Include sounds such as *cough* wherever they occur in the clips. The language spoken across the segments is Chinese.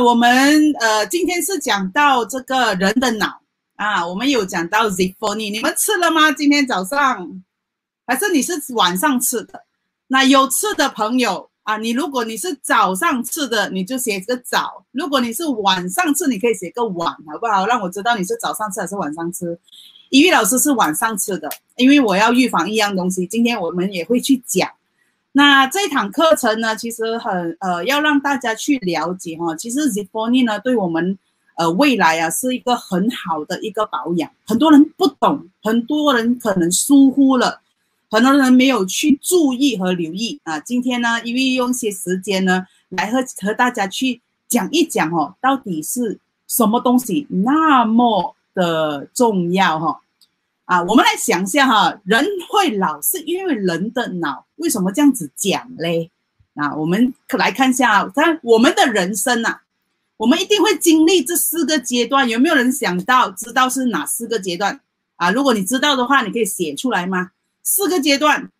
我们呃今天是讲到这个人的脑啊，我们有讲到 z i f o n i 你们吃了吗？今天早上还是你是晚上吃的？那有吃的朋友啊，你如果你是早上吃的，你就写个早；如果你是晚上吃，你可以写个晚，好不好？让我知道你是早上吃还是晚上吃。一玉老师是晚上吃的，因为我要预防一样东西。今天我们也会去讲。那这堂课程呢，其实很呃，要让大家去了解哈。其实 z i f o n i 呢，对我们呃未来啊，是一个很好的一个保养。很多人不懂，很多人可能疏忽了，很多人没有去注意和留意啊。今天呢，因为用一些时间呢，来和和大家去讲一讲哦，到底是什么东西那么。的重要哈啊，我们来想一下哈，人会老是因为人的脑为什么这样子讲嘞？啊，我们来看一下，看我们的人生呐，我们一定会经历这四个阶段，有没有人想到知道是哪四个阶段啊？如果你知道的话，你可以写出来吗？四个阶段，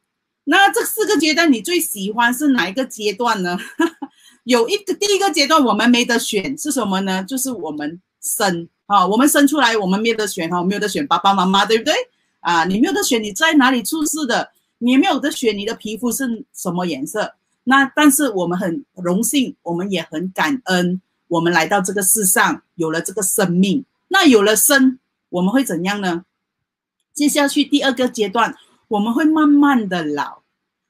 那这四个阶段你最喜欢是哪一个阶段呢？*laughs* 有一个第一个阶段我们没得选是什么呢？就是我们生。啊，我们生出来，我们没有得选哈，没有得选爸爸妈妈，对不对？啊，你没有得选你在哪里出世的，你没有得选你的皮肤是什么颜色。那但是我们很荣幸，我们也很感恩，我们来到这个世上，有了这个生命。那有了生，我们会怎样呢？接下去第二个阶段，我们会慢慢的老，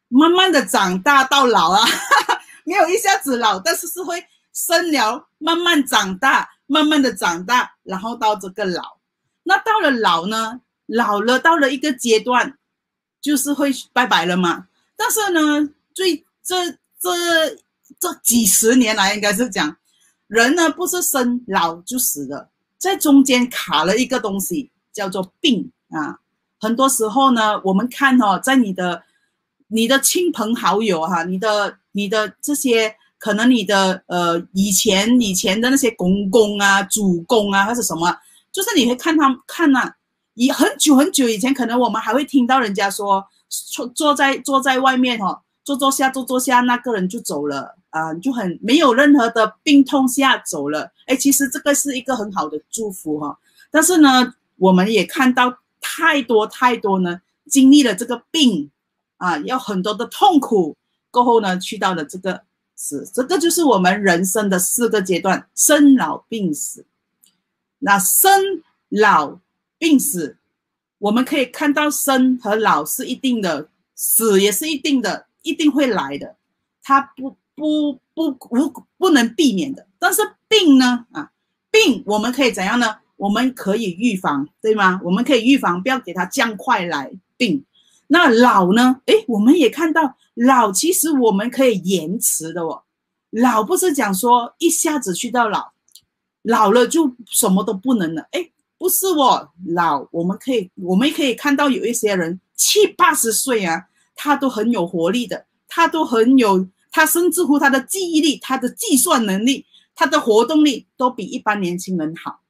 慢慢的长大到老啊，*laughs* 没有一下子老，但是是会生了，慢慢长大。慢慢的长大，然后到这个老，那到了老呢？老了到了一个阶段，就是会拜拜了嘛。但是呢，最这这这几十年来，应该是讲，人呢不是生老就死的，在中间卡了一个东西，叫做病啊。很多时候呢，我们看哦，在你的你的亲朋好友哈，你的你的这些。可能你的呃以前以前的那些公公啊、主公啊，还是什么，就是你会看他们看呐，以很久很久以前，可能我们还会听到人家说，坐坐在坐在外面哦，坐坐下坐坐下，那个人就走了啊，就很没有任何的病痛下走了。哎，其实这个是一个很好的祝福哈。但是呢，我们也看到太多太多呢，经历了这个病啊，要很多的痛苦过后呢，去到了这个。是，这个就是我们人生的四个阶段：生、老、病、死。那生、老、病、死，我们可以看到生和老是一定的，死也是一定的，一定会来的，它不不不无不能避免的。但是病呢？啊，病我们可以怎样呢？我们可以预防，对吗？我们可以预防，不要给它降快来病。那老呢？诶，我们也看到老，其实我们可以延迟的哦。老不是讲说一下子去到老，老了就什么都不能了。诶，不是哦，老我们可以，我们可以看到有一些人七八十岁啊，他都很有活力的，他都很有，他甚至乎他的记忆力、他的计算能力、他的活动力都比一般年轻人好。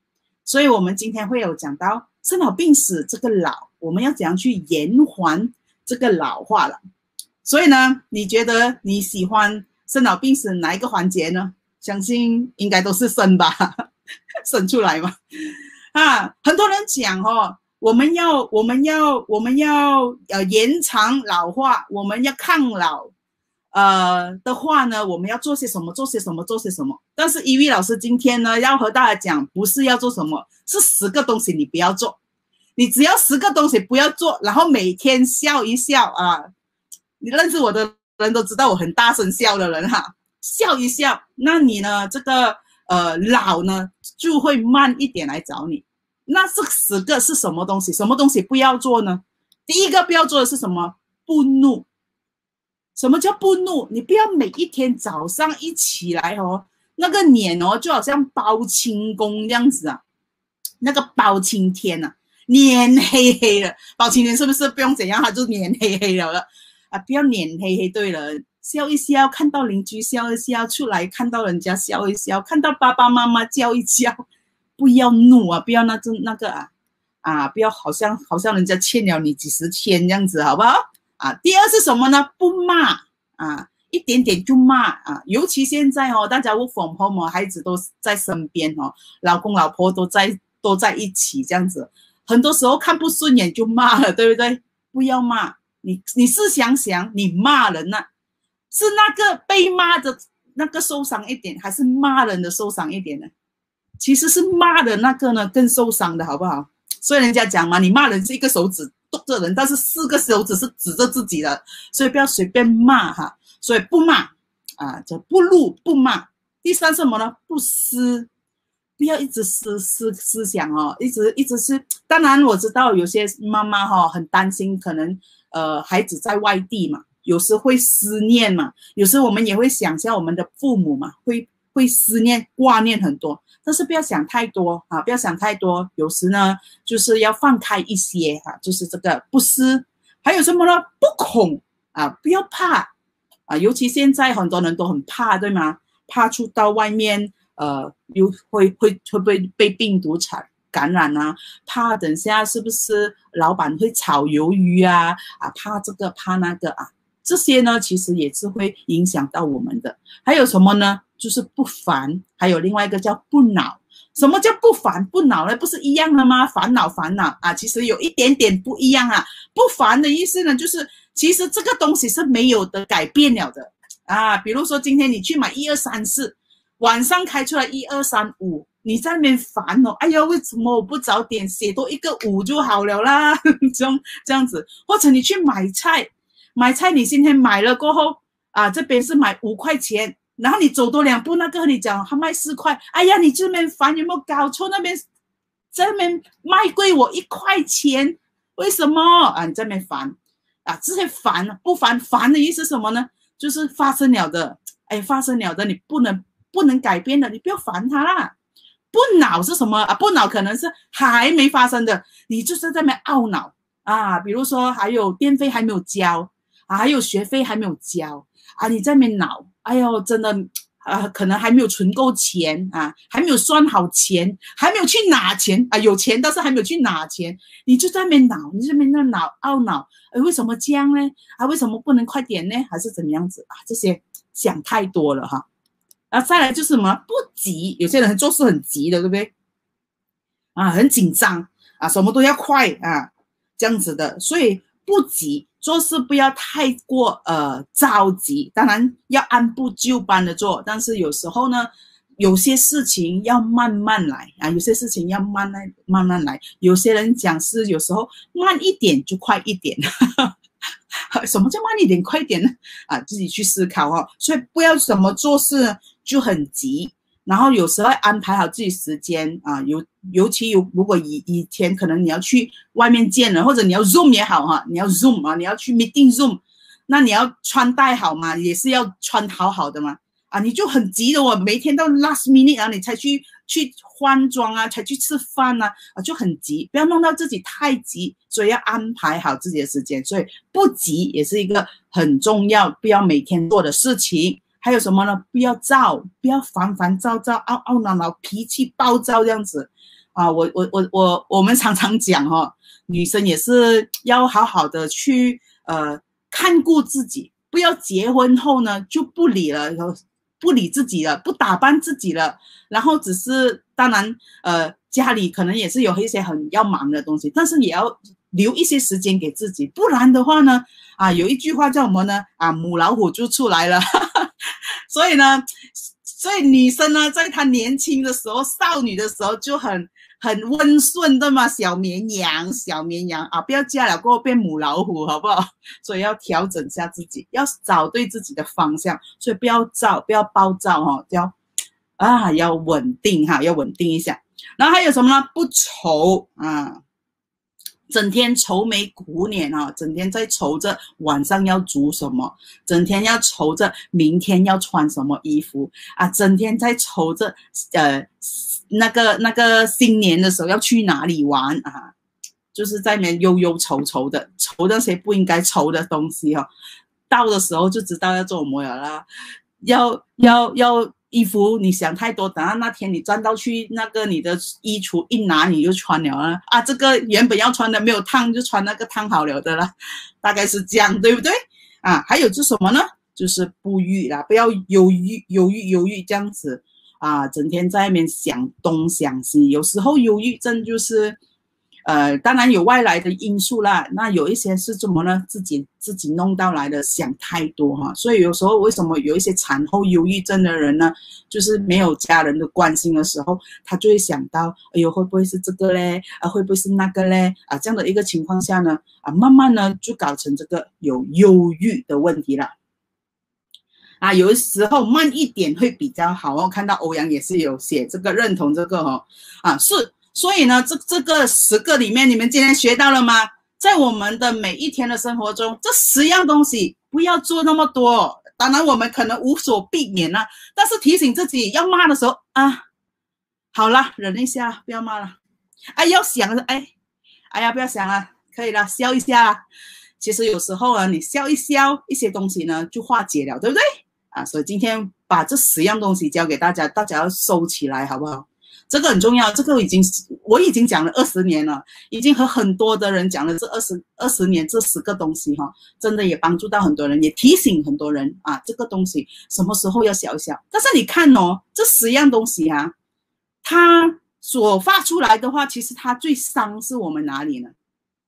所以，我们今天会有讲到生老病死这个老。我们要怎样去延缓这个老化了？所以呢，你觉得你喜欢生老病死哪一个环节呢？相信应该都是生吧，*laughs* 生出来嘛。啊，很多人讲哦，我们要我们要我们要呃延长老化，我们要抗老，呃的话呢，我们要做些什么？做些什么？做些什么？但是伊薇老师今天呢，要和大家讲，不是要做什么，是十个东西你不要做。你只要十个东西不要做，然后每天笑一笑啊！你认识我的人都知道我很大声笑的人哈，笑一笑，那你呢？这个呃老呢就会慢一点来找你。那这十个是什么东西？什么东西不要做呢？第一个不要做的是什么？不怒。什么叫不怒？你不要每一天早上一起来哦，那个脸哦就好像包青公这样子啊，那个包青天呐。脸黑黑的，包青天是不是不用怎样，他就脸黑黑了了啊！不要脸黑黑，对了，笑一笑，看到邻居笑一笑，出来看到人家笑一笑，看到爸爸妈妈叫一叫，不要怒啊！不要那种那个啊啊！不要好像好像人家欠了你几十千这样子，好不好？啊！第二是什么呢？不骂啊！一点点就骂啊，尤其现在哦，大家 work from home，孩子都在身边哦，老公老婆都在都在一起这样子，很多时候看不顺眼就骂了，对不对？不要骂你，你是想想你骂人呢，是那个被骂的那个受伤一点，还是骂人的受伤一点呢？其实是骂的那个呢更受伤的，好不好？所以人家讲嘛，你骂人是一个手指剁着人，但是四个手指是指着自己的，所以不要随便骂哈。所以不骂啊，就不怒不骂。第三什么呢？不思，不要一直思思思想哦，一直一直是。当然我知道有些妈妈哈很担心，可能呃孩子在外地嘛，有时会思念嘛，有时我们也会想象我们的父母嘛，会会思念挂念很多。但是不要想太多啊，不要想太多。有时呢，就是要放开一些哈，就是这个不思，还有什么呢？不恐啊，不要怕啊。尤其现在很多人都很怕，对吗？怕出到外面，呃，又会会会不会被病毒产感染啊？怕等下是不是老板会炒鱿鱼啊？啊，怕这个怕那个啊，这些呢，其实也是会影响到我们的。还有什么呢？就是不烦，还有另外一个叫不恼。什么叫不烦不恼呢？不是一样的吗？烦恼烦恼啊，其实有一点点不一样啊。不烦的意思呢，就是其实这个东西是没有的改变了的啊。比如说今天你去买一二三四，晚上开出来一二三五，你在那边烦哦。哎呀，为什么我不早点写多一个五就好了啦？*laughs* 这样这样子，或者你去买菜，买菜你今天买了过后啊，这边是买五块钱。然后你走多两步，那个你讲他卖四块，哎呀，你这边烦有没有搞错？那边这边卖贵我一块钱，为什么啊？你这边烦啊？这些烦不烦？烦的意思什么呢？就是发生了的，哎，发生了的，你不能不能改变的，你不要烦他啦。不恼是什么啊？不恼可能是还没发生的，你就是在那边懊恼啊。比如说还有电费还没有交啊，还有学费还没有交啊，你在那边恼。哎呦，真的，啊，可能还没有存够钱啊，还没有算好钱，还没有去拿钱啊，有钱但是还没有去拿钱，你就在那边恼，你这边那恼懊恼，哎，为什么这样呢？啊，为什么不能快点呢？还是怎么样子啊？这些想太多了哈。啊，再来就是什么不急，有些人做事很急的，对不对？啊，很紧张啊，什么都要快啊，这样子的，所以不急。做事不要太过呃着急，当然要按部就班的做，但是有时候呢，有些事情要慢慢来啊，有些事情要慢慢慢慢来。有些人讲是有时候慢一点就快一点，*laughs* 什么叫慢一点快一点呢？啊，自己去思考哦。所以不要什么做事就很急。然后有时候安排好自己时间啊，有尤其有如果以以前可能你要去外面见人，或者你要 zoom 也好哈，你要 zoom 啊，你要去 meeting zoom，那你要穿戴好嘛，也是要穿好好的嘛，啊，你就很急的我每天到 last minute 啊，你才去去换装啊，才去吃饭啊，啊就很急，不要弄到自己太急，所以要安排好自己的时间，所以不急也是一个很重要，不要每天做的事情。还有什么呢？不要躁，不要烦烦躁躁、懊懊恼恼、脾气暴躁这样子啊！我我我我我们常常讲哈，女生也是要好好的去呃看顾自己，不要结婚后呢就不理了，不理自己了，不打扮自己了，然后只是当然呃家里可能也是有一些很要忙的东西，但是也要留一些时间给自己，不然的话呢啊有一句话叫什么呢？啊母老虎就出来了。哈 *laughs* 哈所以呢，所以女生呢，在她年轻的时候、少女的时候就很很温顺的嘛，小绵羊、小绵羊啊，不要嫁了过后变母老虎，好不好？*laughs* 所以要调整一下自己，要找对自己的方向，所以不要躁，不要暴躁哈，要啊，要稳定哈，要稳定一下。然后还有什么呢？不愁啊。整天愁眉苦脸啊，整天在愁着晚上要煮什么，整天要愁着明天要穿什么衣服啊，整天在愁着呃那个那个新年的时候要去哪里玩啊，就是在里面忧忧愁愁的，愁那些不应该愁的东西哦，到的时候就知道要做什么了啦，要要要。衣服你想太多，等到那天你站到去那个你的衣橱一拿你就穿了啊啊！这个原本要穿的没有烫，就穿那个烫好了的了，大概是这样，对不对啊？还有是什么呢？就是不郁啦，不要犹豫犹豫犹豫这样子啊，整天在外面想东想西。有时候忧郁症就是。呃，当然有外来的因素啦，那有一些是怎么呢？自己自己弄到来的，想太多哈。所以有时候为什么有一些产后忧郁症的人呢？就是没有家人的关心的时候，他就会想到，哎呦，会不会是这个嘞？啊，会不会是那个嘞？啊，这样的一个情况下呢，啊，慢慢呢就搞成这个有忧郁的问题了。啊，有的时候慢一点会比较好哦。看到欧阳也是有写这个认同这个哈，啊是。所以呢，这这个十个里面，你们今天学到了吗？在我们的每一天的生活中，这十样东西不要做那么多。当然，我们可能无所避免了，但是提醒自己要骂的时候啊，好了，忍一下，不要骂了。哎，要想了，哎，哎呀，不要想了，可以了，笑一下。其实有时候啊，你笑一笑，一些东西呢就化解了，对不对？啊，所以今天把这十样东西教给大家，大家要收起来，好不好？这个很重要，这个已经我已经讲了二十年了，已经和很多的人讲了这二十二十年这十个东西哈，真的也帮助到很多人，也提醒很多人啊，这个东西什么时候要小小。但是你看哦，这十样东西啊，它所发出来的话，其实它最伤是我们哪里呢？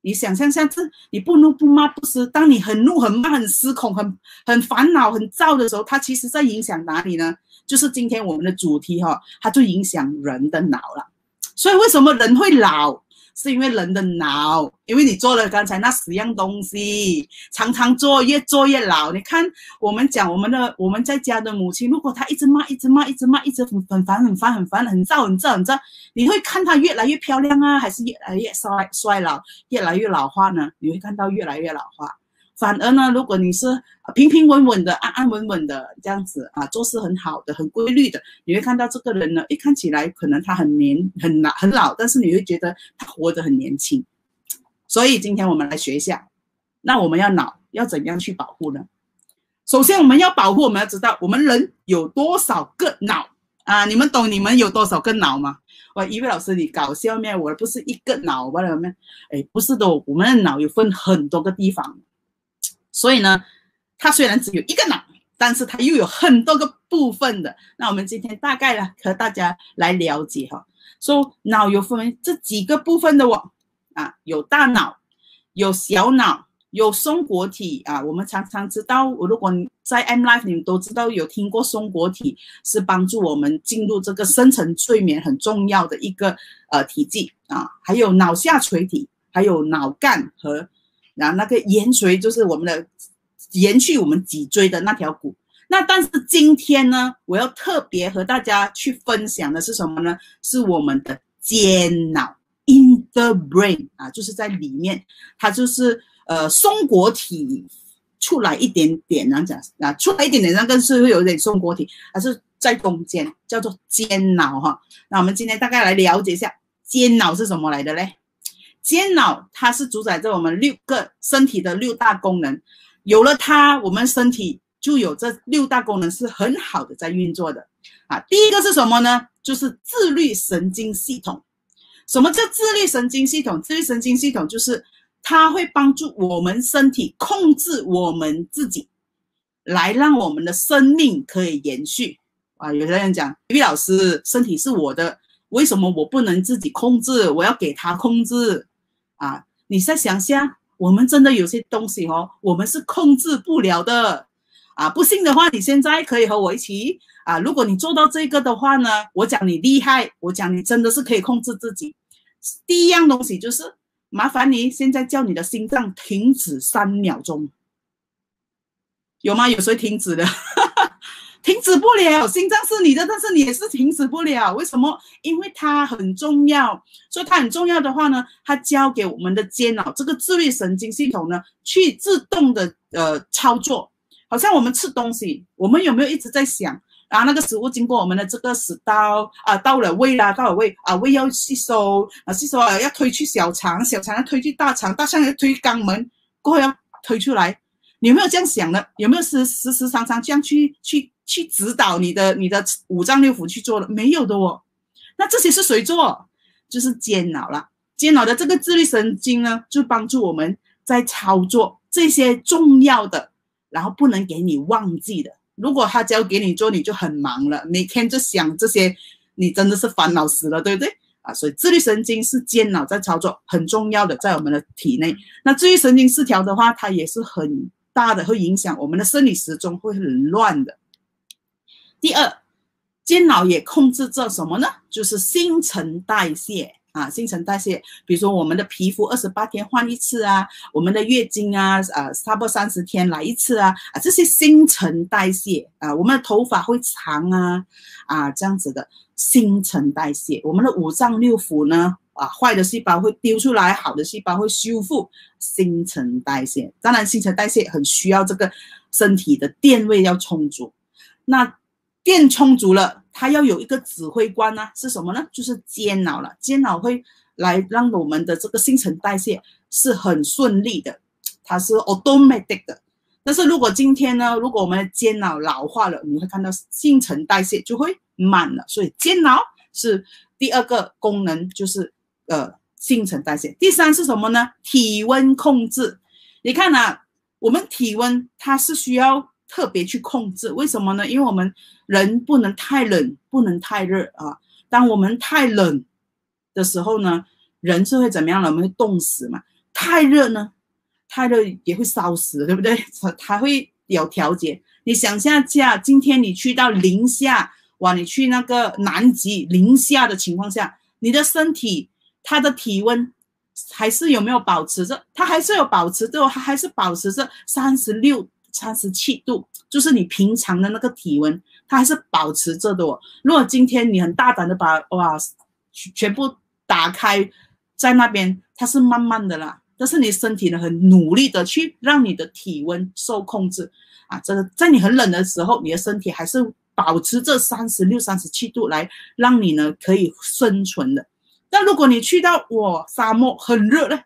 你想象下，这你不怒不骂不失，当你很怒很骂很失控很很烦恼很躁的时候，它其实在影响哪里呢？就是今天我们的主题哈，它就影响人的脑了。所以为什么人会老？是因为人的脑，因为你做了刚才那十样东西，常常做，越做越老。你看我们讲我们的我们在家的母亲，如果她一直骂，一直骂，一直骂，一直很很烦，很烦，很烦，很燥，很燥，很燥，你会看她越来越漂亮啊，还是越来越衰衰老，越来越老化呢？你会看到越来越老化。反而呢，如果你是平平稳稳的、安安稳稳的这样子啊，做事很好的、很规律的，你会看到这个人呢，一看起来可能他很年、很老、很老，但是你会觉得他活得很年轻。所以今天我们来学一下，那我们要脑要怎样去保护呢？首先我们要保护，我们要知道我们人有多少个脑啊？你们懂你们有多少个脑吗？哇，一位老师你搞笑咩？我不是一个脑吧？没？哎，不是的，我们的脑有分很多个地方。所以呢，它虽然只有一个脑，但是它又有很多个部分的。那我们今天大概呢，和大家来了解哈，说脑有分为这几个部分的哦，啊，有大脑，有小脑，有松果体啊。我们常常知道，我如果在 M Life 你们都知道有听过松果体是帮助我们进入这个深层睡眠很重要的一个呃体积啊。还有脑下垂体，还有脑干和。然后那个延髓就是我们的延续我们脊椎的那条骨。那但是今天呢，我要特别和大家去分享的是什么呢？是我们的间脑 （in the brain） 啊，就是在里面，它就是呃松果体出来一点点，然后讲啊出来一点点，那个是会有点松果体，还是在中间叫做间脑哈。那我们今天大概来了解一下间脑是什么来的嘞？间脑它是主宰着我们六个身体的六大功能，有了它，我们身体就有这六大功能是很好的在运作的啊。第一个是什么呢？就是自律神经系统。什么叫自律神经系统？自律神经系统就是它会帮助我们身体控制我们自己，来让我们的生命可以延续啊。有些人讲，李老师，身体是我的，为什么我不能自己控制？我要给他控制？啊，你再想想，我们真的有些东西哦，我们是控制不了的啊！不信的话，你现在可以和我一起啊。如果你做到这个的话呢，我讲你厉害，我讲你真的是可以控制自己。第一样东西就是麻烦你现在叫你的心脏停止三秒钟，有吗？有谁停止的？停止不了，心脏是你的，但是你也是停止不了。为什么？因为它很重要。所以它很重要的话呢，它交给我们的间脑这个自律神经系统呢，去自动的呃操作。好像我们吃东西，我们有没有一直在想？然后那个食物经过我们的这个食道啊，到了胃啦，到了胃啊，胃要吸收啊，吸收啊，要推去小肠，小肠要推去大肠，大肠要推肛门，过后要推出来。你有没有这样想的？有没有时时时常常这样去去？去指导你的你的五脏六腑去做了没有的哦？那这些是谁做？就是间脑了。间脑的这个自律神经呢，就帮助我们在操作这些重要的然后不能给你忘记的。如果他交给你做，你就很忙了，每天就想这些，你真的是烦恼死了，对不对？啊，所以自律神经是间脑在操作，很重要的在我们的体内。那至于神经失调的话，它也是很大的，会影响我们的生理时钟，会很乱的。第二，间脑也控制着什么呢？就是新陈代谢啊，新陈代谢。比如说我们的皮肤二十八天换一次啊，我们的月经啊，呃，差不多三十天来一次啊，啊，这些新陈代谢啊，我们的头发会长啊，啊，这样子的新陈代谢。我们的五脏六腑呢，啊，坏的细胞会丢出来，好的细胞会修复，新陈代谢。当然，新陈代谢很需要这个身体的电位要充足，那。电充足了，它要有一个指挥官呢，是什么呢？就是间脑了。间脑会来让我们的这个新陈代谢是很顺利的，它是 automatic 的。但是如果今天呢，如果我们的间脑老化了，你会看到新陈代谢就会慢了。所以间脑是第二个功能，就是呃新陈代谢。第三是什么呢？体温控制。你看啊，我们体温它是需要。特别去控制，为什么呢？因为我们人不能太冷，不能太热啊。当我们太冷的时候呢，人是会怎么样呢？我们会冻死嘛。太热呢，太热也会烧死，对不对？它 *laughs* 它会有调节。你想象下，今天你去到零下，哇，你去那个南极零下的情况下，你的身体它的体温还是有没有保持着？它还是有保持着，它还是保持着三十六。三十七度，就是你平常的那个体温，它还是保持着的哦。如果今天你很大胆的把哇全部打开，在那边它是慢慢的啦，但是你身体呢很努力的去让你的体温受控制啊。这个在你很冷的时候，你的身体还是保持这三十六、三十七度来让你呢可以生存的。但如果你去到我沙漠很热嘞。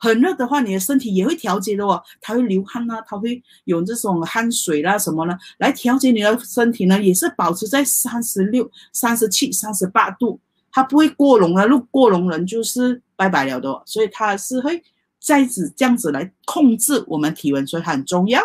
很热的话，你的身体也会调节的哦，它会流汗啊，它会有这种汗水啦什么呢，来调节你的身体呢，也是保持在三十六、三十七、三十八度，它不会过浓啊，如果过浓人就是拜拜了的，所以它是会这样子这样子来控制我们体温，所以很重要。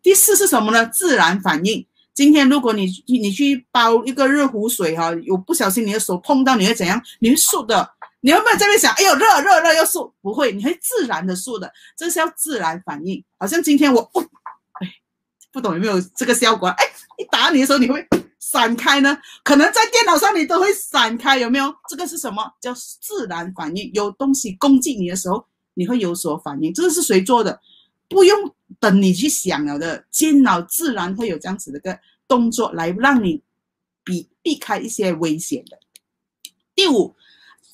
第四是什么呢？自然反应。今天如果你你去煲一个热壶水哈，有不小心你的手碰到，你会怎样？你会缩的。你会不会在那边想？哎呦，热热热，要速？不会，你会自然的速的，这是要自然反应。好像今天我，哎，*laughs* 不懂有没有这个效果？哎，一打你的时候，你会闪开呢？可能在电脑上你都会闪开，有没有？这个是什么叫自然反应？有东西攻击你的时候，你会有所反应。这个是谁做的？不用等你去想了的，电脑自然会有这样子的个动作来让你避避开一些危险的。第五。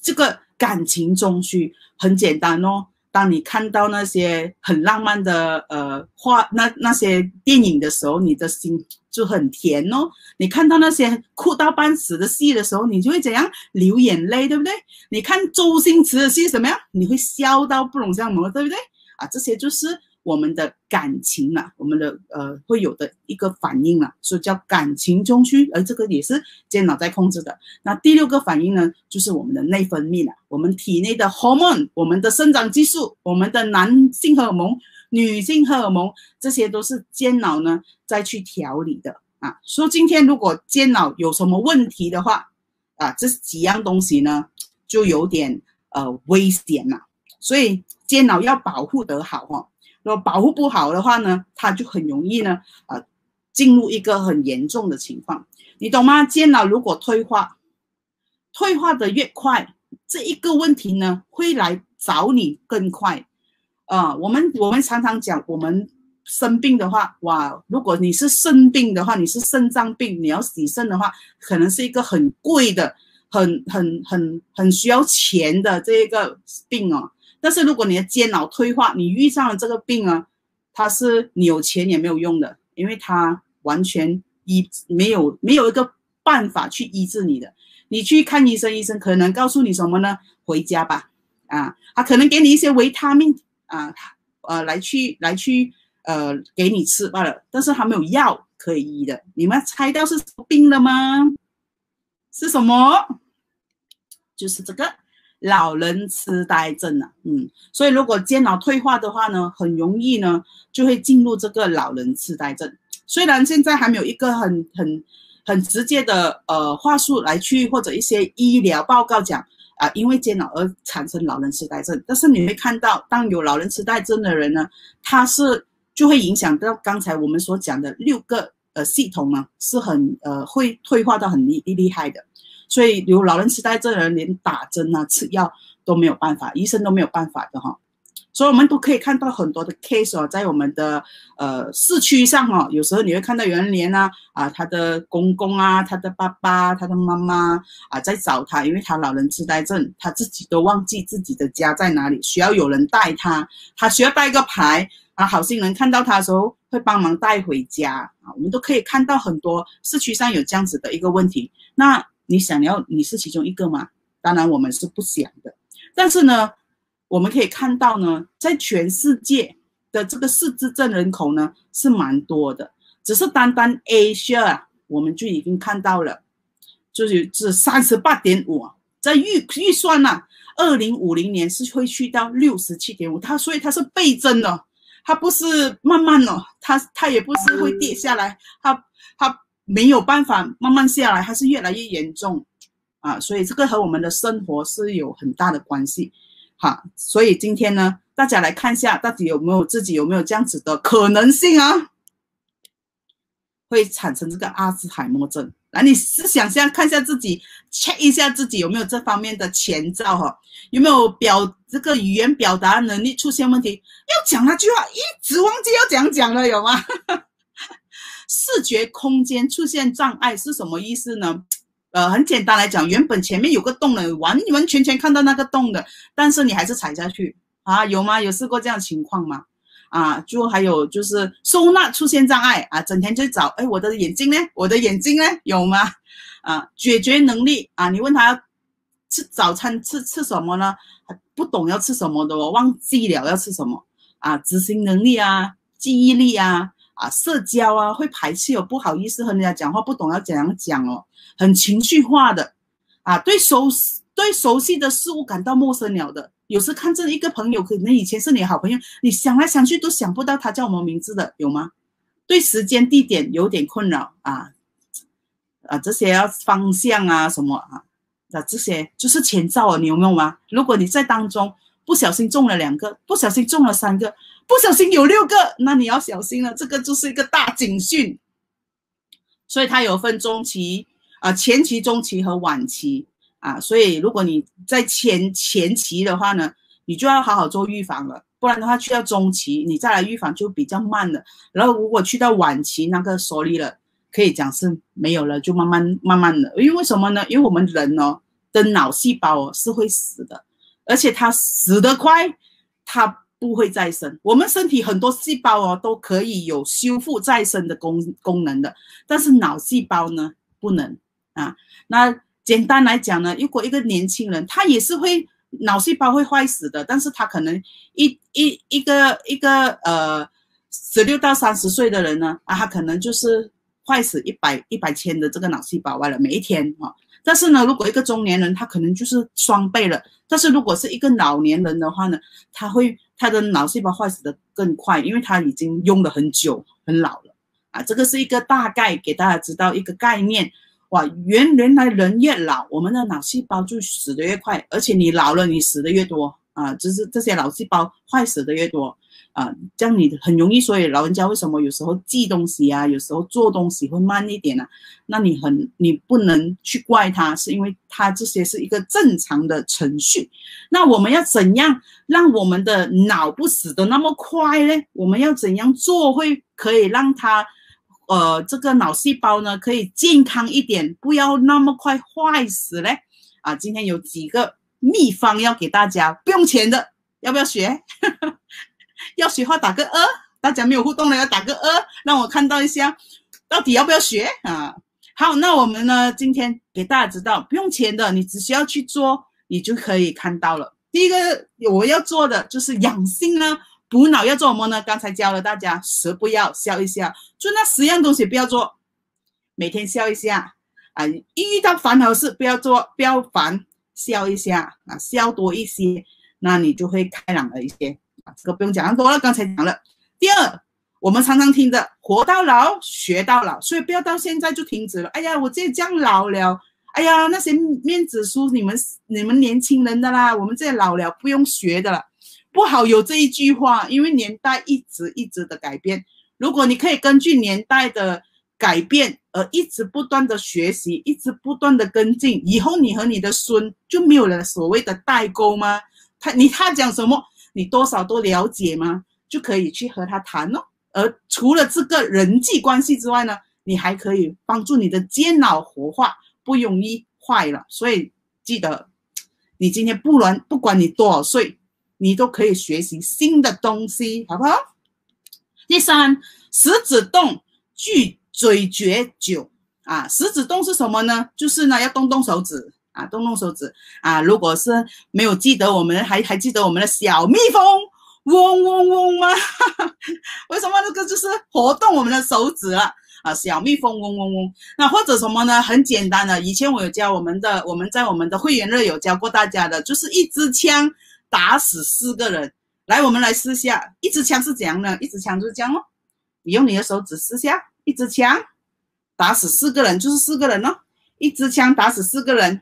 这个感情中需很简单哦。当你看到那些很浪漫的呃画，那那些电影的时候，你的心就很甜哦。你看到那些哭到半死的戏的时候，你就会怎样流眼泪，对不对？你看周星驰的戏什么样？你会笑到不拢相谋，对不对？啊，这些就是。我们的感情啊，我们的呃会有的一个反应啊，所以叫感情中枢，而这个也是间脑在控制的。那第六个反应呢，就是我们的内分泌了，我们体内的荷尔蒙，我们的生长激素，我们的男性荷尔蒙、女性荷尔蒙，这些都是间脑呢再去调理的啊。说今天如果间脑有什么问题的话啊，这几样东西呢就有点呃危险了，所以间脑要保护得好哦哈。果保护不好的话呢，它就很容易呢，啊，进入一个很严重的情况，你懂吗？间脑如果退化，退化的越快，这一个问题呢会来找你更快，啊，我们我们常常讲，我们生病的话，哇，如果你是肾病的话，你是肾脏病，你要洗肾的话，可能是一个很贵的、很很很很需要钱的这一个病哦。但是如果你的间脑退化，你遇上了这个病啊，它是你有钱也没有用的，因为它完全医没有没有一个办法去医治你的。你去看医生，医生可能告诉你什么呢？回家吧，啊，他可能给你一些维他命啊，呃，来去来去呃给你吃罢了，但是他没有药可以医的。你们猜到是什么病了吗？是什么？就是这个。老人痴呆症啊，嗯，所以如果健脑退化的话呢，很容易呢就会进入这个老人痴呆症。虽然现在还没有一个很很很直接的呃话术来去或者一些医疗报告讲啊，因为健脑而产生老人痴呆症，但是你会看到，当有老人痴呆症的人呢，他是就会影响到刚才我们所讲的六个呃系统呢，是很呃会退化到很厉厉害的。所以有老人痴呆症的人，连打针啊、吃药都没有办法，医生都没有办法的哈。所以我们都可以看到很多的 case 哦，在我们的呃市区上哦，有时候你会看到有人连啊啊，他的公公啊、他的爸爸、他的妈妈啊在找他，因为他老人痴呆症，他自己都忘记自己的家在哪里，需要有人带他，他需要带个牌啊，好心人看到他的时候会帮忙带回家啊。我们都可以看到很多市区上有这样子的一个问题，那。你想要你是其中一个吗？当然我们是不想的。但是呢，我们可以看到呢，在全世界的这个四字症人口呢是蛮多的。只是单单 Asia 我们就已经看到了，就是是三十八点五，在预预算呢，二零五零年是会去到六十七点五。它所以它是倍增的，它不是慢慢哦，它它也不是会跌下来，它它。没有办法慢慢下来，还是越来越严重啊！所以这个和我们的生活是有很大的关系，哈。所以今天呢，大家来看一下，到底有没有自己有没有这样子的可能性啊？会产生这个阿兹海默症？来，你试想下，看一下自己，check 一下自己有没有这方面的前兆哈？有没有表这个语言表达能力出现问题？要讲那句话，一直忘记要讲讲了，有吗？视觉空间出现障碍是什么意思呢？呃，很简单来讲，原本前面有个洞的，完完全全看到那个洞的，但是你还是踩下去啊？有吗？有试过这样情况吗？啊，就还有就是收纳出现障碍啊，整天就找，哎，我的眼睛呢？我的眼睛呢？有吗？啊，解决能力啊，你问他吃早餐吃吃什么呢？不懂要吃什么的，我忘记了要吃什么啊？执行能力啊，记忆力啊。啊，社交啊，会排斥哦，不好意思和人家讲话，不懂要怎样讲哦，很情绪化的，啊，对熟对熟悉的事物感到陌生了的，有时看这一个朋友，可能以前是你好朋友，你想来想去都想不到他叫什么名字的，有吗？对时间地点有点困扰啊，啊，这些要方向啊什么啊，那这些就是前兆啊，你有没有吗？如果你在当中不小心中了两个，不小心中了三个。不小心有六个，那你要小心了，这个就是一个大警讯。所以它有分中期啊、前期、中期和晚期啊。所以如果你在前前期的话呢，你就要好好做预防了，不然的话去到中期，你再来预防就比较慢了。然后如果去到晚期，那个缩力了，可以讲是没有了，就慢慢慢慢的。因为什么呢？因为我们人哦的脑细胞哦是会死的，而且它死得快，它。不会再生，我们身体很多细胞哦都可以有修复再生的功功能的，但是脑细胞呢不能啊。那简单来讲呢，如果一个年轻人他也是会脑细胞会坏死的，但是他可能一一一个一个呃十六到三十岁的人呢啊，他可能就是坏死一百一百千的这个脑细胞完了每一天哈。但是呢，如果一个中年人他可能就是双倍了，但是如果是一个老年人的话呢，他会。他的脑细胞坏死的更快，因为他已经用了很久，很老了啊。这个是一个大概给大家知道一个概念哇。原原来人越老，我们的脑细胞就死的越快，而且你老了，你死的越多啊。就是这些脑细胞坏死的越多。啊，这样你很容易，所以老人家为什么有时候记东西啊，有时候做东西会慢一点呢？那你很，你不能去怪他，是因为他这些是一个正常的程序。那我们要怎样让我们的脑不死的那么快呢？我们要怎样做会可以让他，呃，这个脑细胞呢可以健康一点，不要那么快坏死嘞？啊，今天有几个秘方要给大家，不用钱的，要不要学？要学话打个二，大家没有互动了，要打个二，让我看到一下，到底要不要学啊？好，那我们呢，今天给大家知道，不用钱的，你只需要去做，你就可以看到了。第一个我要做的就是养心呢，补脑要做什么呢？刚才教了大家，十不要笑一笑，就那十样东西不要做，每天笑一下啊，一遇到烦恼事不要做，不要烦，笑一下啊，笑多一些，那你就会开朗了一些。这个不用讲那多了，刚才讲了。第二，我们常常听的“活到老，学到老”，所以不要到现在就停止了。哎呀，我这样老了，哎呀，那些面子书你们你们年轻人的啦，我们这老了不用学的了，不好有这一句话，因为年代一直一直的改变。如果你可以根据年代的改变而一直不断的学习，一直不断的跟进，以后你和你的孙就没有了所谓的代沟吗？他你他讲什么，你多少都了解吗？就可以去和他谈哦。而除了这个人际关系之外呢，你还可以帮助你的肩脑活化，不容易坏了。所以记得，你今天不论不管你多少岁，你都可以学习新的东西，好不好？第三，食指动拒咀嚼酒啊，食指动是什么呢？就是呢要动动手指啊，动动手指啊。如果是没有记得，我们还还记得我们的小蜜蜂。嗡嗡嗡吗？*laughs* 为什么这个就是活动我们的手指了啊？小蜜蜂嗡嗡嗡。那或者什么呢？很简单的，以前我有教我们的，我们在我们的会员日有教过大家的，就是一支枪打死四个人。来，我们来试下，一支枪是怎样呢？一支枪就是这样哦。你用你的手指试下，一支枪打死四个人，就是四个人哦。一支枪打死四个人，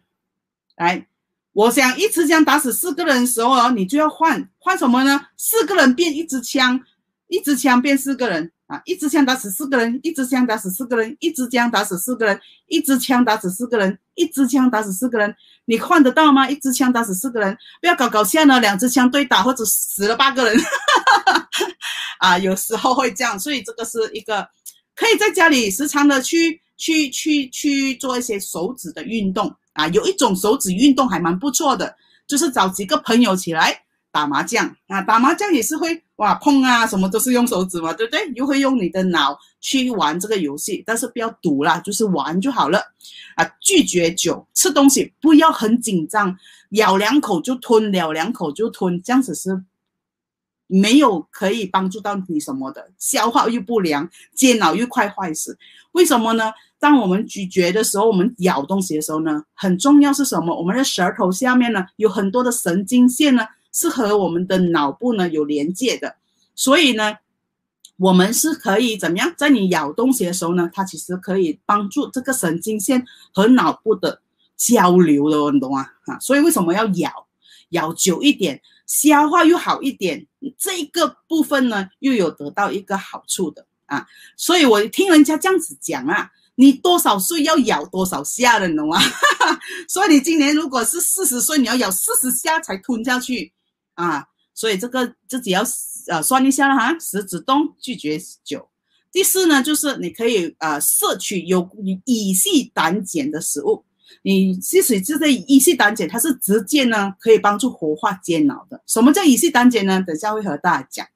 来。我想一支枪打死四个人的时候哦，你就要换换什么呢？四个人变一支枪，一支枪变四个人啊！一支枪打死四个人，一支枪打死四个人，一支枪打死四个人，一支枪打死四个人，一支枪打死四个人，你换得到吗？一支枪打死四个人，不要搞搞笑呢，两支枪对打或者死了八个人，*laughs* 啊，有时候会这样，所以这个是一个可以在家里时常的去去去去做一些手指的运动。啊，有一种手指运动还蛮不错的，就是找几个朋友起来打麻将啊，打麻将也是会哇碰啊，什么都是用手指嘛，对不对？又会用你的脑去玩这个游戏，但是不要赌啦，就是玩就好了。啊，拒绝酒，吃东西不要很紧张，咬两口就吞，咬两口就吞，这样子是没有可以帮助到你什么的，消化又不良，煎脑又快坏死，为什么呢？当我们咀嚼的时候，我们咬东西的时候呢，很重要是什么？我们的舌头下面呢，有很多的神经线呢，是和我们的脑部呢有连接的。所以呢，我们是可以怎么样？在你咬东西的时候呢，它其实可以帮助这个神经线和脑部的交流的，你懂吗？啊，所以为什么要咬？咬久一点，消化又好一点，这一个部分呢又有得到一个好处的啊。所以我听人家这样子讲啊。你多少岁要咬多少下的，你懂吗？*laughs* 所以你今年如果是四十岁，你要咬四十下才吞下去啊！所以这个自己要呃算一下了哈。食指动，拒绝酒。第四呢，就是你可以呃摄取有乙烯胆碱的食物。你即使这个乙烯胆碱，它是直接呢可以帮助活化间脑的。什么叫乙烯胆碱呢？等下会和大家讲。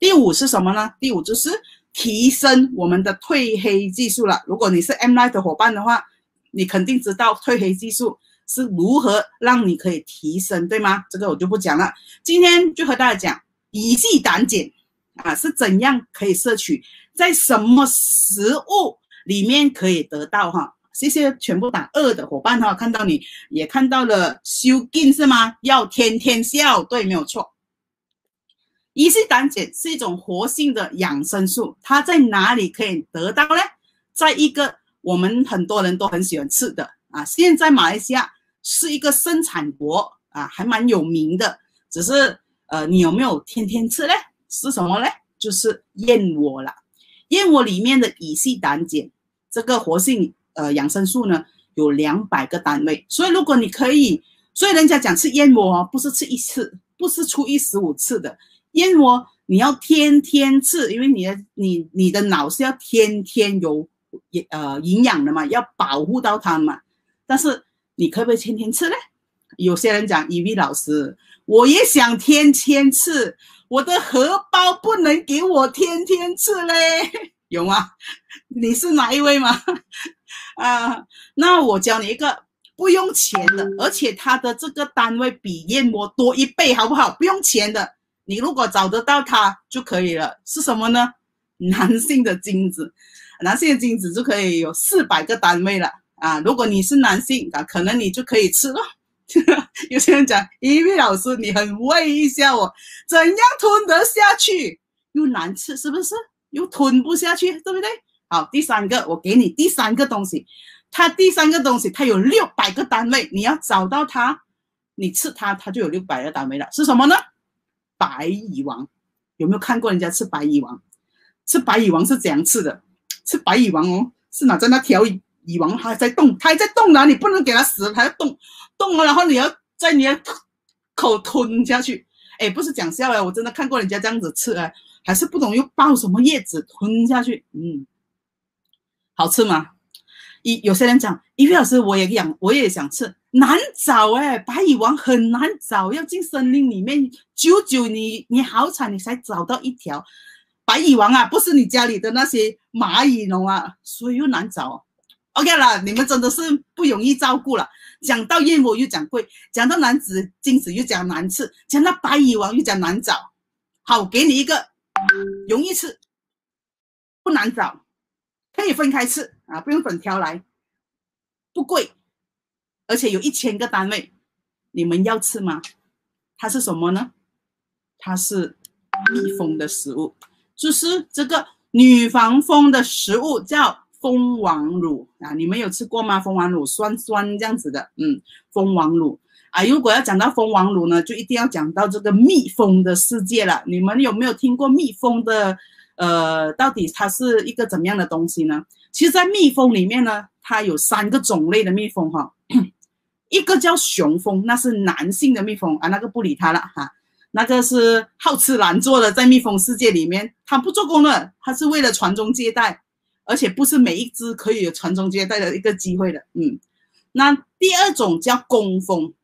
第五是什么呢？第五就是。提升我们的褪黑技术了。如果你是 M Light 的伙伴的话，你肯定知道褪黑技术是如何让你可以提升，对吗？这个我就不讲了。今天就和大家讲乙烯胆碱啊是怎样可以摄取，在什么食物里面可以得到哈？谢谢全部打二的伙伴哈，看到你也看到了修进是吗？要天天笑，对，没有错。乙烯胆碱是一种活性的养生素，它在哪里可以得到呢？在一个我们很多人都很喜欢吃的啊，现在马来西亚是一个生产国啊，还蛮有名的。只是呃，你有没有天天吃呢？是什么呢？就是燕窝了。燕窝里面的乙烯胆碱这个活性呃养生素呢，有两百个单位。所以如果你可以，所以人家讲吃燕窝，不是吃一次，不是初一十五次的。燕窝你要天天吃，因为你的你你的脑是要天天有呃营养的嘛，要保护到它嘛。但是你可不可以天天吃呢？有些人讲，E V 老师，我也想天天吃，我的荷包不能给我天天吃嘞，*laughs* 有吗？你是哪一位吗？*laughs* 啊，那我教你一个不用钱的，而且它的这个单位比燕窝多一倍，好不好？不用钱的。你如果找得到它就可以了，是什么呢？男性的精子，男性的精子就可以有四百个单位了啊！如果你是男性啊，可能你就可以吃了，*laughs* 有些人讲，一位老师你很喂一下我，怎样吞得下去？又难吃，是不是？又吞不下去，对不对？好，第三个，我给你第三个东西，它第三个东西，它有六百个单位，你要找到它，你吃它，它就有六百个单位了。是什么呢？白蚁王，有没有看过人家吃白蚁王？吃白蚁王是怎样吃的？吃白蚁王哦，是哪在那条蚁王，它还在动，它还在动呢，你不能给它死，它要动，动了，然后你要在你的口吞下去。哎，不是讲笑啊，我真的看过人家这样子吃啊。还是不懂又抱什么叶子吞下去，嗯，好吃吗？一有些人讲，一菲老师我也养，我也想吃，难找哎，白蚁王很难找，要进森林里面，久久你你好惨，你才找到一条白蚁王啊，不是你家里的那些蚂蚁龙啊，所以又难找。OK 了，你们真的是不容易照顾了。讲到燕窝又讲贵，讲到男子精子又讲难吃，讲到白蚁王又讲难找。好，给你一个。容易吃，不难找，可以分开吃啊，不用整条来，不贵，而且有一千个单位，你们要吃吗？它是什么呢？它是蜜蜂的食物，就是这个女防蜂的食物，叫蜂王乳啊，你们有吃过吗？蜂王乳酸酸这样子的，嗯，蜂王乳。啊，如果要讲到蜂王乳呢，就一定要讲到这个蜜蜂的世界了。你们有没有听过蜜蜂的？呃，到底它是一个怎么样的东西呢？其实，在蜜蜂里面呢，它有三个种类的蜜蜂哈。一个叫雄蜂，那是男性的蜜蜂啊，那个不理它了哈。那个是好吃懒做的，在蜜蜂世界里面，它不做工的，它是为了传宗接代，而且不是每一只可以有传宗接代的一个机会的。嗯，那第二种叫工蜂。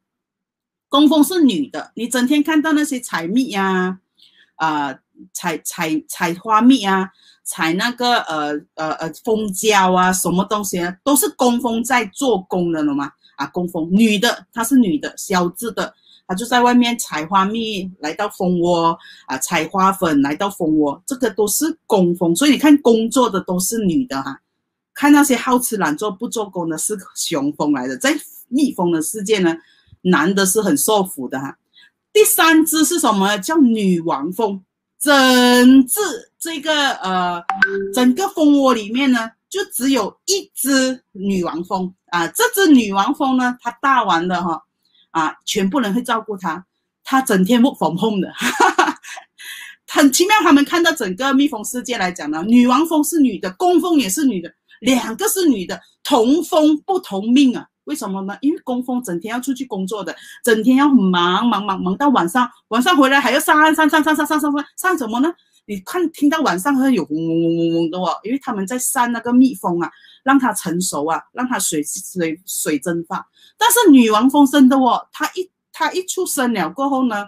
工蜂是女的，你整天看到那些采蜜呀，啊，采采采花蜜啊，采那个呃呃呃蜂胶啊，什么东西啊，都是工蜂在做工的，了吗？啊，工蜂女的，她是女的，小只的，她就在外面采花蜜，来到蜂窝啊，采花粉来到蜂窝，这个都是工蜂，所以你看工作的都是女的哈，看那些好吃懒做不做工的是雄蜂来的，在蜜蜂的世界呢。男的是很受苦的哈，第三只是什么？叫女王蜂。整只这个呃，整个蜂窝里面呢，就只有一只女王蜂啊。这只女王蜂呢，它大完的哈，啊，全部人会照顾它，它整天不缝缝的，*laughs* 很奇妙。他们看到整个蜜蜂世界来讲呢，女王蜂是女的，工蜂也是女的，两个是女的，同蜂不同命啊。为什么呢？因为工蜂整天要出去工作的，整天要忙忙忙忙到晚上，晚上回来还要上上上上上上上上上什么呢？你看听到晚上会有嗡嗡嗡嗡嗡的哦，因为他们在扇那个蜜蜂啊，让它成熟啊，让它水水水蒸发。但是女王蜂生的哦，它一它一出生了过后呢，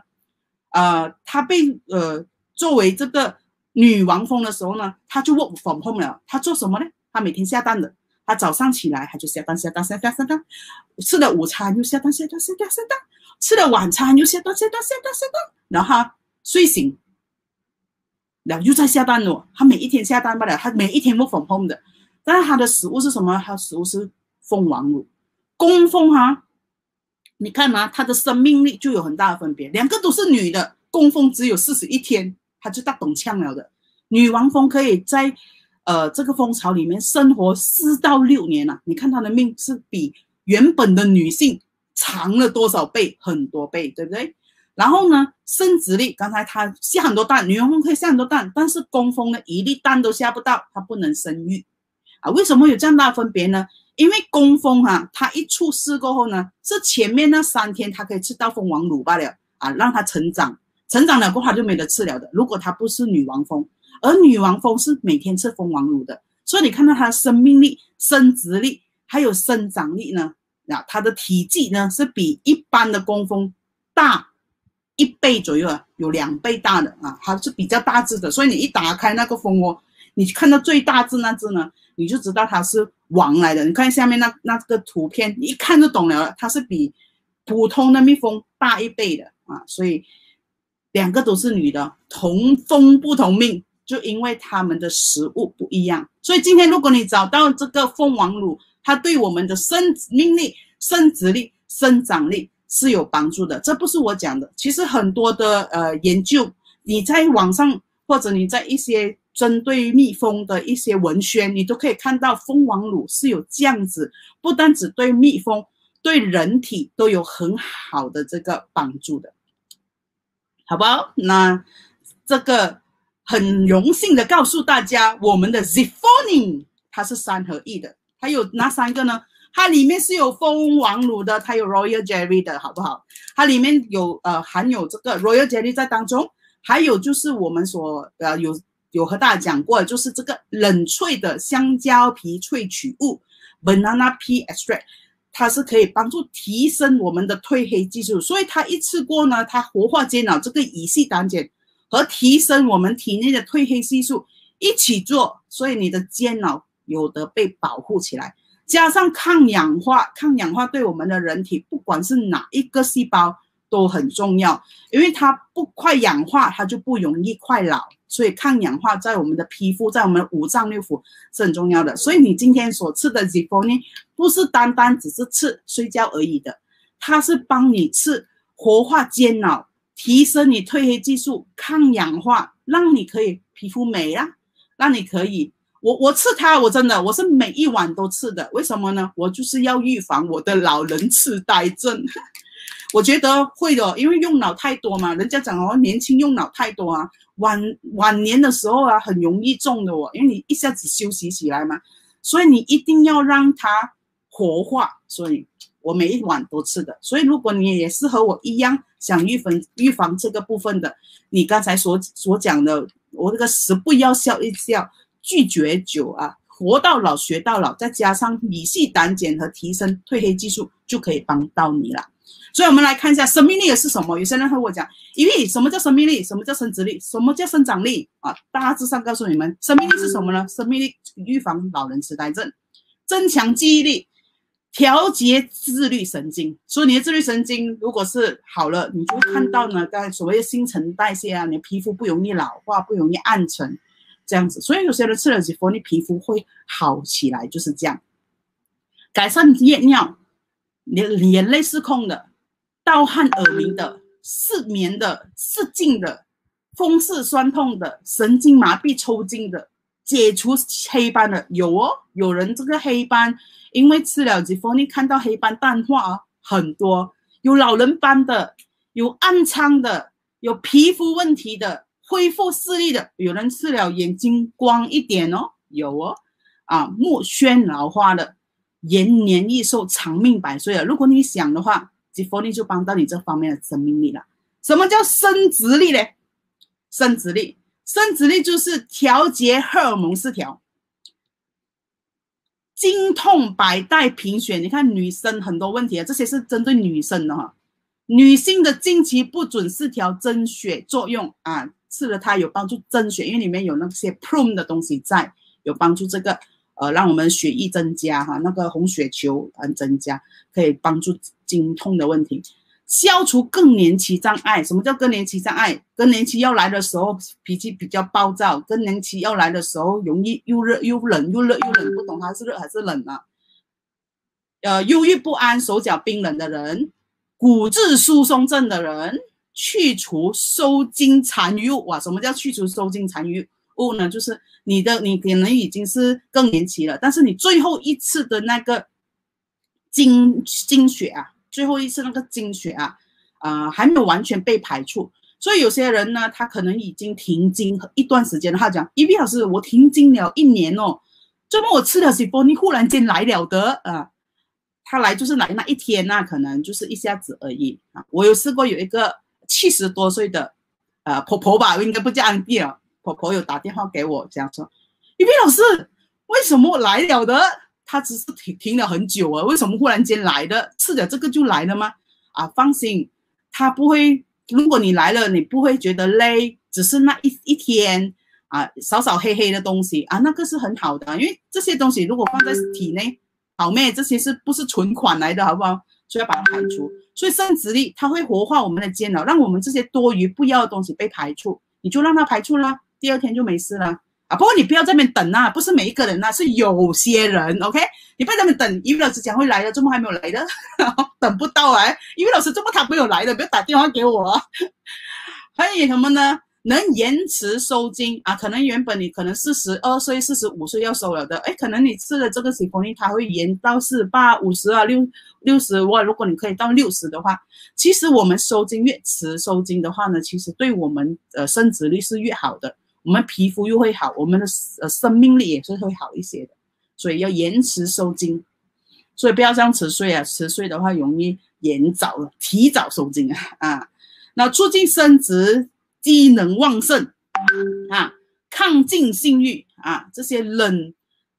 呃，它被呃作为这个女王蜂的时候呢，它就 work from home 了。它做什么呢？它每天下蛋的。它早上起来，它就下蛋下蛋下蛋下蛋，吃了午餐又下蛋下蛋下蛋下蛋，吃了晚餐又下蛋下蛋下蛋下蛋，然后睡醒，然后又在下蛋了。他每一天下蛋不了，他每一天都粉红的。但是他的食物是什么？他的食物是蜂王乳。工蜂哈，你看嘛，它的生命力就有很大的分别。两个都是女的，工蜂只有四十一天，它就大懂呛了的。女王蜂可以在。呃，这个蜂巢里面生活四到六年了，你看她的命是比原本的女性长了多少倍？很多倍，对不对？然后呢，生殖力，刚才它下很多蛋，女王蜂可以下很多蛋，但是工蜂呢，一粒蛋都下不到，它不能生育啊。为什么有这样大分别呢？因为工蜂哈，它一出世过后呢，是前面那三天它可以吃到蜂王乳罢了啊，让它成长，成长了过后就没得吃了的。如果它不是女王蜂。而女王蜂是每天吃蜂王乳的，所以你看到它的生命力、生殖力还有生长力呢，啊，它的体积呢是比一般的工蜂大一倍左右啊，有两倍大的啊，它是比较大只的。所以你一打开那个蜂窝，你看到最大只那只呢，你就知道它是王来的。你看下面那那个图片，一看就懂了，它是比普通的蜜蜂大一倍的啊，所以两个都是女的，同蜂不同命。就因为它们的食物不一样，所以今天如果你找到这个蜂王乳，它对我们的生命力、生殖力、生长力、是有帮助的。这不是我讲的，其实很多的呃研究，你在网上或者你在一些针对蜜蜂的一些文宣，你都可以看到蜂王乳是有这样子，不单只对蜜蜂，对人体都有很好的这个帮助的，好不好？那这个很荣幸的告诉大家，我们的 Zifoning 它是三合一的，它有哪三个呢？它里面是有蜂王乳的，它有 Royal Jelly 的，好不好？它里面有呃含有这个 Royal Jelly 在当中，还有就是我们所呃有有和大家讲过，就是这个冷萃的香蕉皮萃取物 Banana Peel Extract，它是可以帮助提升我们的褪黑激素，所以它一次过呢，它活化间脑这个乙烯胆碱和提升我们体内的褪黑激素一起做，所以你的间脑有的被保护起来。加上抗氧化，抗氧化对我们的人体，不管是哪一个细胞都很重要，因为它不快氧化，它就不容易快老。所以抗氧化在我们的皮肤，在我们五脏六腑是很重要的。所以你今天所吃的 z i f o n i 不是单单只是吃睡觉而已的，它是帮你吃活化间脑，提升你褪黑激素，抗氧化，让你可以皮肤美啊，让你可以。我我吃它，我真的我是每一碗都吃的，为什么呢？我就是要预防我的老人痴呆症。*laughs* 我觉得会的，因为用脑太多嘛，人家讲哦，年轻用脑太多啊，晚晚年的时候啊，很容易中的哦，因为你一下子休息起来嘛，所以你一定要让它活化。所以我每一碗都吃的。所以如果你也是和我一样想预防预防这个部分的，你刚才所所讲的，我这个十步要笑一笑。拒绝酒啊，活到老学到老，再加上乙烯胆碱和提升褪黑激素，就可以帮到你了。所以，我们来看一下生命力是什么。有些人和我讲，因为什么叫生命力？什么叫生殖力？什么叫生长力？啊，大致上告诉你们，生命力是什么呢？生命力预防老人痴呆症，增强记忆力，调节自律神经。所以，你的自律神经如果是好了，你就会看到呢，刚才所谓的新陈代谢啊，你的皮肤不容易老化，不容易暗沉。这样子，所以有些人吃了几佛，你皮肤会好起来，就是这样。改善夜尿、眼眼泪失控的、盗汗耳鸣的、失眠的、失禁的、风湿酸痛的、神经麻痹抽筋的、解除黑斑的，有哦。有人这个黑斑，因为吃了几佛，你看到黑斑淡化很多。有老人斑的，有暗疮的，有皮肤问题的。恢复视力的，有人吃了眼睛光一点哦，有哦，啊，目眩老花的，延年益寿，长命百岁了。如果你想的话，吉佛力就帮到你这方面的生命力了。什么叫生殖力呢？生殖力，生殖力就是调节荷尔蒙失调，经痛百带贫血。你看女生很多问题啊，这些是针对女生的哈。女性的经期不准失调，增血作用啊。吃了它有帮助增血，因为里面有那些 prum 的东西在，有帮助这个呃让我们血液增加哈，那个红血球嗯增加，可以帮助经痛的问题，消除更年期障碍。什么叫更年期障碍？更年期要来的时候脾气比较暴躁，更年期要来的时候容易又热又冷，又热又冷，不懂它是热还是冷啊？呃，忧郁不安、手脚冰冷的人，骨质疏松症的人。去除收精残余物哇！什么叫去除收精残余物呢？就是你的你可能已经是更年期了，但是你最后一次的那个精精血啊，最后一次那个精血啊，啊还没有完全被排出，所以有些人呢，他可能已经停经一段时间。他讲，一比老师，我停经了一年哦，怎么我吃了西波你忽然间来了的啊？他来就是来那一天，那可能就是一下子而已啊。我有试过有一个。七十多岁的，呃，婆婆吧，应该不叫安迪了。婆婆有打电话给我，这样说：“一斌老师，为什么来了的？他只是停停了很久啊，为什么忽然间来的？吃了这个就来了吗？”啊，放心，他不会。如果你来了，你不会觉得累，只是那一一天啊，少少黑黑的东西啊，那个是很好的，因为这些东西如果放在体内，好妹，这些是不是存款来的，好不好？所以要把它排除。所以生殖力它会活化我们的间脑，让我们这些多余不要的东西被排出，你就让它排出啦，第二天就没事了啊。不过你不要在那边等啊，不是每一个人呐，是有些人，OK？你不要在那边等，语老师讲会来的，怎么还没有来的？等不到啊！语老师怎么他没有来的？不要打电话给我。啊还有什么呢？能延迟收金啊？可能原本你可能四十二岁、四十五岁要收了的，哎，可能你吃了这个喜风利，它会延到四十八、五十啊、六六十哇。如果你可以到六十的话，其实我们收金越迟收金的话呢，其实对我们呃生殖力是越好的，我们皮肤又会好，我们的呃生命力也是会好一些的。所以要延迟收金，所以不要这样迟睡啊，迟睡的话容易延早了，提早收金啊啊。那促进生殖。机能旺盛啊，抗进性欲啊，这些冷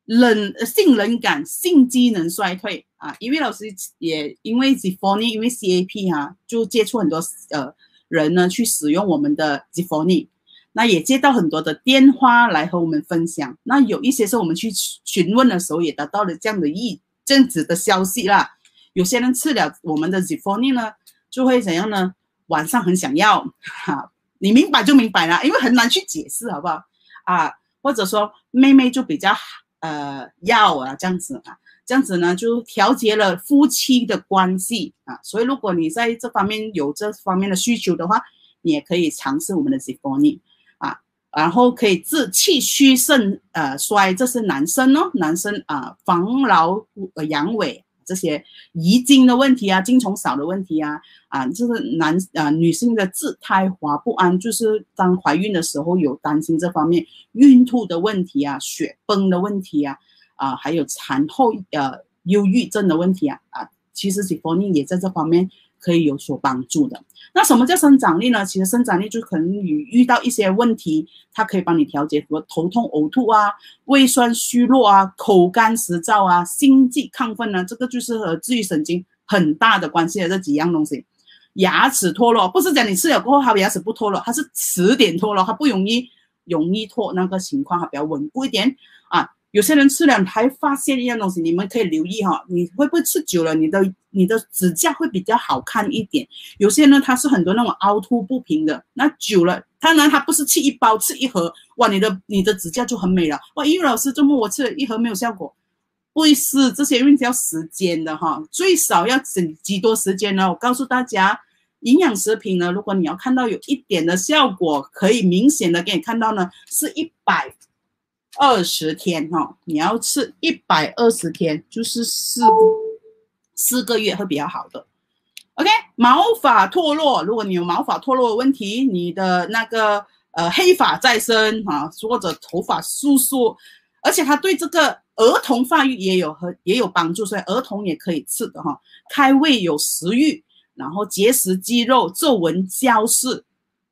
冷性冷感、性机能衰退啊。因为老师也因为 z i f o n i 因为 CAP 哈，就接触很多呃人呢去使用我们的 z i f o n i 那也接到很多的电话来和我们分享。那有一些是我们去询问的时候也得到了这样的一阵子的消息啦。有些人吃了我们的 z i f o n i 呢，就会怎样呢？晚上很想要哈。你明白就明白了，因为很难去解释，好不好？啊，或者说妹妹就比较呃要啊这样子啊，这样子呢就调节了夫妻的关系啊。所以如果你在这方面有这方面的需求的话，你也可以尝试我们的 z i f o n i 啊，然后可以治气虚肾呃衰，这是男生哦，男生啊防老呃阳痿。这些遗精的问题啊，精虫少的问题啊，啊，就是男啊女性的自胎滑不安，就是当怀孕的时候有担心这方面孕吐的问题啊，血崩的问题啊，啊，还有产后呃忧郁症的问题啊，啊，其实喜佛宁也在这方面。可以有所帮助的。那什么叫生长力呢？其实生长力就可能你遇到一些问题，它可以帮你调节，比如头痛、呕吐啊、胃酸虚弱啊、口干舌燥啊、心悸亢奋呢，这个就是和治愈神经很大的关系的这几样东西。牙齿脱落，不是讲你吃了过后它牙齿不脱落，它是迟点脱落，它不容易容易脱那个情况，它比较稳固一点啊。有些人吃了还发现一样东西，你们可以留意哈，你会不会吃久了，你的你的指甲会比较好看一点？有些呢，它是很多那种凹凸不平的，那久了，当然它不是吃一包吃一盒，哇，你的你的指甲就很美了。哇，英语老师周末我吃了一盒没有效果，不是这些因为要时间的哈，最少要整几多时间呢？我告诉大家，营养食品呢，如果你要看到有一点的效果，可以明显的给你看到呢，是一百。二十天哈，你要吃一百二十天，就是四四个月会比较好的。OK，毛发脱落，如果你有毛发脱落的问题，你的那个呃黑发再生啊，或者头发疏疏，而且它对这个儿童发育也有和也有帮助，所以儿童也可以吃的哈。开胃有食欲，然后结实肌肉，皱纹消失，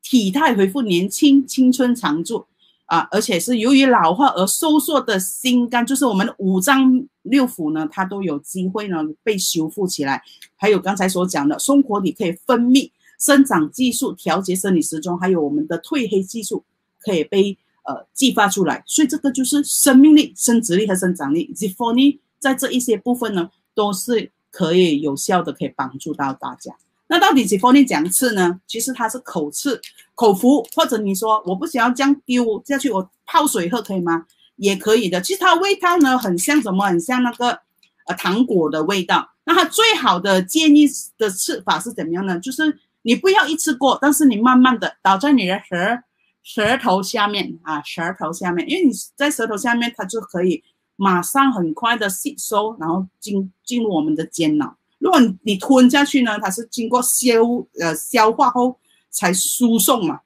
体态恢复年轻，青春常驻。啊，而且是由于老化而收缩的心肝，就是我们的五脏六腑呢，它都有机会呢被修复起来。还有刚才所讲的松果体可以分泌生长激素，调节生理时钟，还有我们的褪黑激素可以被呃激发出来。所以这个就是生命力、生殖力和生长力 z i f o n i 在这一些部分呢，都是可以有效的，可以帮助到大家。那到底几方你讲吃呢？其实它是口吃、口服，或者你说我不想要这样丢下去，我泡水喝可以吗？也可以的。其实它味道呢，很像什么？很像那个呃糖果的味道。那它最好的建议的吃法是怎么样呢？就是你不要一次过，但是你慢慢的倒在你的舌舌头下面啊，舌头下面，因为你在舌头下面，它就可以马上很快的吸收，然后进进入我们的间脑。如果你吞下去呢，它是经过消呃消化后才输送嘛，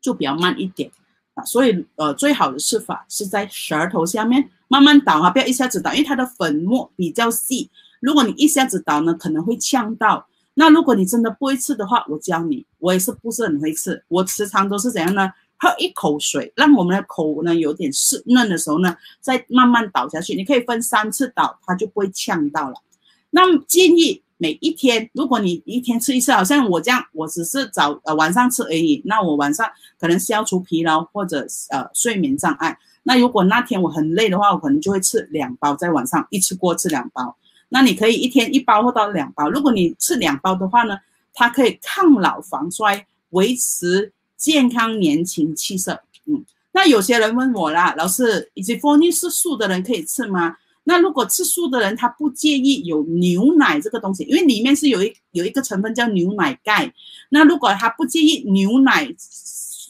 就比较慢一点啊。所以呃，最好的吃法是在舌头下面慢慢倒啊，不要一下子倒，因为它的粉末比较细。如果你一下子倒呢，可能会呛到。那如果你真的不会吃的话，我教你，我也是不是很会吃。我时常都是怎样呢？喝一口水，让我们的口呢有点湿嫩的时候呢，再慢慢倒下去。你可以分三次倒，它就不会呛到了。那么建议每一天，如果你一天吃一次，好像我这样，我只是早呃晚上吃而已。那我晚上可能消除疲劳或者呃睡眠障碍。那如果那天我很累的话，我可能就会吃两包，在晚上一次过吃两包。那你可以一天一包或到两包。如果你吃两包的话呢，它可以抗老防衰，维持健康年轻气色。嗯，那有些人问我啦，老师以及蜂蜜是素的人可以吃吗？那如果吃素的人，他不介意有牛奶这个东西，因为里面是有一有一个成分叫牛奶钙。那如果他不介意牛奶，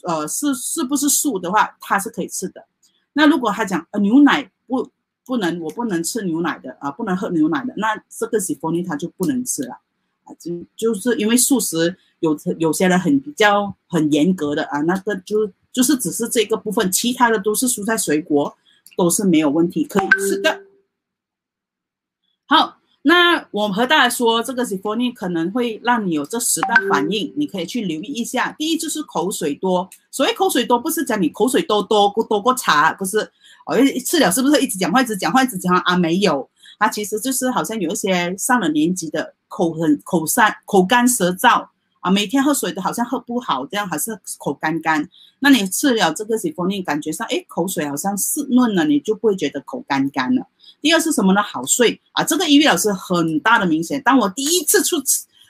呃，是是不是素的话，他是可以吃的。那如果他讲呃牛奶不不能，我不能吃牛奶的啊，不能喝牛奶的，那这个 z i f o n i 他就不能吃了啊，就就是因为素食有有些人很比较很严格的啊，那个就。就是只是这个部分，其他的都是蔬菜水果，都是没有问题可以吃的。那我和大家说，这个 z i f o n i 可能会让你有这十大反应，你可以去留意一下。第一就是口水多，所谓口水多，不是讲你口水多多过多过茶，不是。哦，吃了是不是一直讲话，一直讲话，一直讲啊？没有，它其实就是好像有一些上了年纪的口很口干口干舌燥。啊，每天喝水都好像喝不好，这样还是口干干。那你吃了这个洗风令，感觉上哎，口水好像湿润了，你就不会觉得口干干了。第二是什么呢？好睡啊，这个一位老师很大的明显。当我第一次出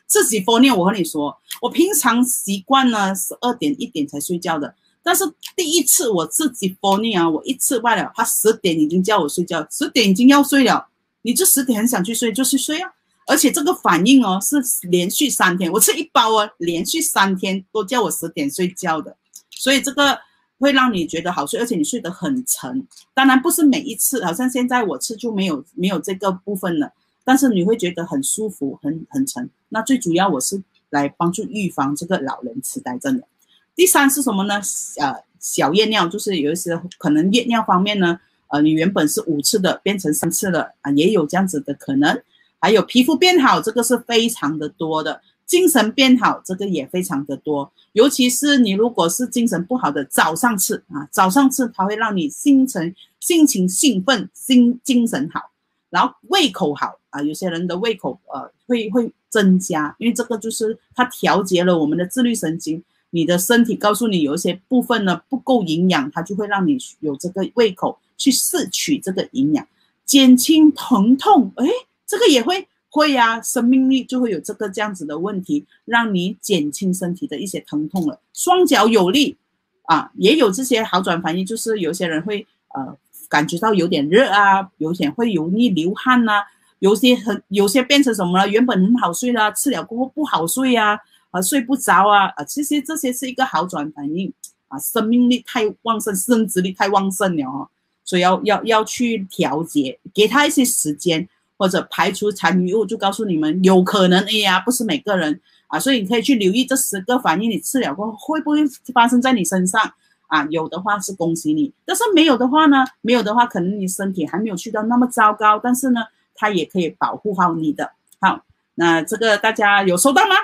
自己播念，我和你说，我平常习惯呢十二点一点才睡觉的，但是第一次我自己播念啊，我一次外了，他十点已经叫我睡觉，十点已经要睡了，你这十点很想去睡就去睡啊。而且这个反应哦，是连续三天，我吃一包哦，连续三天都叫我十点睡觉的，所以这个会让你觉得好睡，而且你睡得很沉。当然不是每一次，好像现在我吃就没有没有这个部分了，但是你会觉得很舒服，很很沉。那最主要我是来帮助预防这个老人痴呆症的。第三是什么呢？呃，小夜尿，就是有一些可能夜尿方面呢，呃，你原本是五次的变成三次了啊，也有这样子的可能。还有皮肤变好，这个是非常的多的；精神变好，这个也非常的多。尤其是你如果是精神不好的，早上吃啊，早上吃它会让你心情心情兴奋，心精神好，然后胃口好啊。有些人的胃口呃会会增加，因为这个就是它调节了我们的自律神经。你的身体告诉你有一些部分呢不够营养，它就会让你有这个胃口去摄取这个营养，减轻疼痛。哎。这个也会会呀，生命力就会有这个这样子的问题，让你减轻身体的一些疼痛了。双脚有力啊，也有这些好转反应，就是有些人会呃感觉到有点热啊，有点会容易流汗呐，有些很有些变成什么了？原本很好睡的，吃了过后不好睡呀，啊睡不着啊啊，其实这些是一个好转反应啊，生命力太旺盛，生殖力太旺盛了哦，所以要要要去调节，给他一些时间。或者排除残余物，就告诉你们有可能，哎呀，不是每个人啊，所以你可以去留意这十个反应，你吃了过后会不会发生在你身上啊？有的话是恭喜你，但是没有的话呢？没有的话，可能你身体还没有去到那么糟糕，但是呢，它也可以保护好你的。好，那这个大家有收到吗？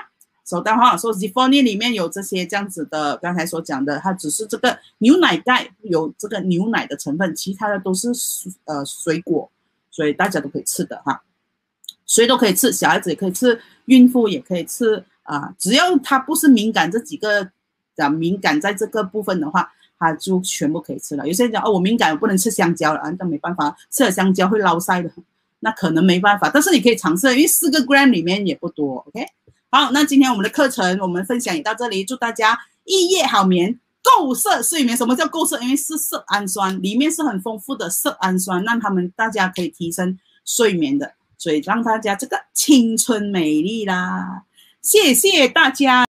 收到哈，说 z i f o n i 里面有这些这样子的，刚才所讲的，它只是这个牛奶钙有这个牛奶的成分，其他的都是呃水果。所以大家都可以吃的哈，谁都可以吃，小孩子也可以吃，孕妇也可以吃啊，只要他不是敏感这几个啊敏感在这个部分的话，他就全部可以吃了。有些人讲哦，我敏感，我不能吃香蕉了啊，那没办法，吃了香蕉会捞腮的，那可能没办法。但是你可以尝试，因为四个 gram 里面也不多，OK。好，那今天我们的课程我们分享也到这里，祝大家一夜好眠。构色睡眠，什么叫构色？因为是色氨酸，里面是很丰富的色氨酸，让他们大家可以提升睡眠的，所以让大家这个青春美丽啦！谢谢大家。